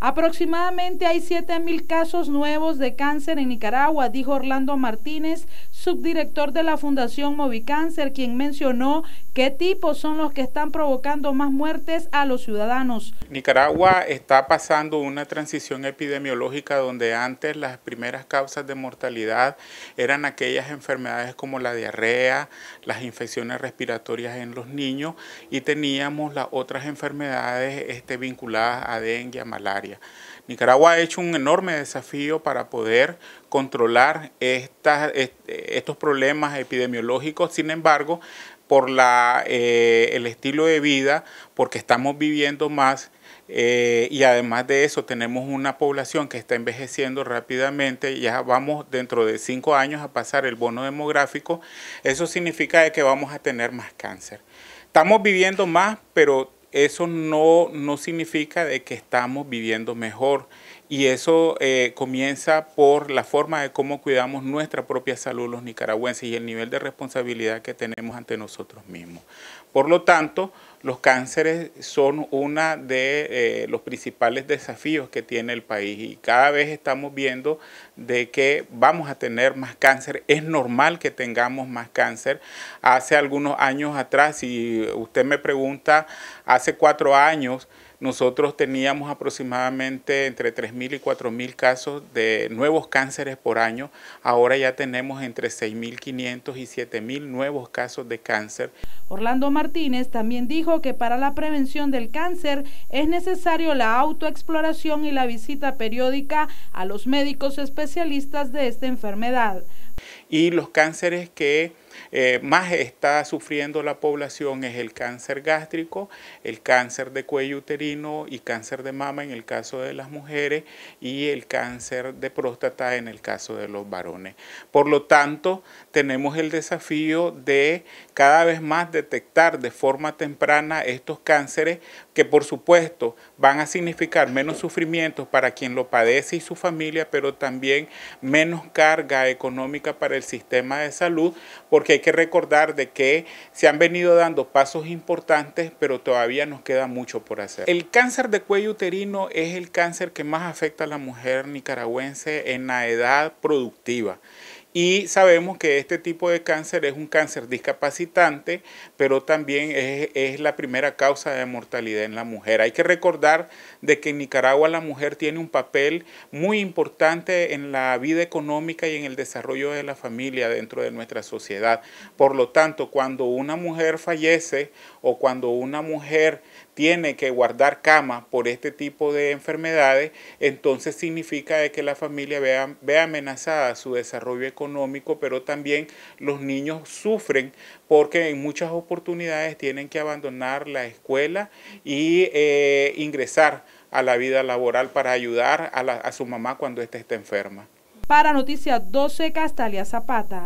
Aproximadamente hay 7.000 casos nuevos de cáncer en Nicaragua, dijo Orlando Martínez, subdirector de la Fundación Movicáncer, quien mencionó qué tipos son los que están provocando más muertes a los ciudadanos. Nicaragua está pasando una transición epidemiológica donde antes las primeras causas de mortalidad eran aquellas enfermedades como la diarrea, las infecciones respiratorias en los niños y teníamos las otras enfermedades este, vinculadas a dengue, malaria. Nicaragua ha hecho un enorme desafío para poder controlar estos problemas epidemiológicos, sin embargo, por eh, el estilo de vida, porque estamos viviendo más, eh, y además de eso tenemos una población que está envejeciendo rápidamente, ya vamos dentro de cinco años a pasar el bono demográfico, eso significa que vamos a tener más cáncer. Estamos viviendo más, pero eso no, no significa de que estamos viviendo mejor y eso eh, comienza por la forma de cómo cuidamos nuestra propia salud los nicaragüenses y el nivel de responsabilidad que tenemos ante nosotros mismos. Por lo tanto, los cánceres son uno de eh, los principales desafíos que tiene el país y cada vez estamos viendo de que vamos a tener más cáncer. Es normal que tengamos más cáncer. Hace algunos años atrás, si usted me pregunta, hace cuatro años, nosotros teníamos aproximadamente entre 3.000 y 4.000 casos de nuevos cánceres por año. Ahora ya tenemos entre 6.500 y 7.000 nuevos casos de cáncer. Orlando Martínez también dijo que para la prevención del cáncer es necesario la autoexploración y la visita periódica a los médicos especialistas de esta enfermedad. Y los cánceres que eh, más está sufriendo la población es el cáncer gástrico, el cáncer de cuello uterino y cáncer de mama en el caso de las mujeres y el cáncer de próstata en el caso de los varones. Por lo tanto, tenemos el desafío de cada vez más detectar de forma temprana estos cánceres que por supuesto van a significar menos sufrimientos para quien lo padece y su familia, pero también menos carga económica para el sistema de salud, porque hay que recordar de que se han venido dando pasos importantes, pero todavía nos queda mucho por hacer. El cáncer de cuello uterino es el cáncer que más afecta a la mujer nicaragüense en la edad productiva. Y sabemos que este tipo de cáncer es un cáncer discapacitante, pero también es, la primera causa de mortalidad en la mujer. Hay que recordar de que en Nicaragua la mujer tiene un papel muy importante en la vida económica y en el desarrollo de la familia dentro de nuestra sociedad. Por lo tanto, cuando una mujer fallece o cuando una mujer tiene que guardar cama por este tipo de enfermedades, entonces significa que la familia vea, vea amenazada su desarrollo económico, pero también los niños sufren porque en muchas oportunidades tienen que abandonar la escuela y eh, ingresar a la vida laboral para ayudar a, a su mamá cuando ésta está enferma. Para Noticias 12, Castalia Zapata.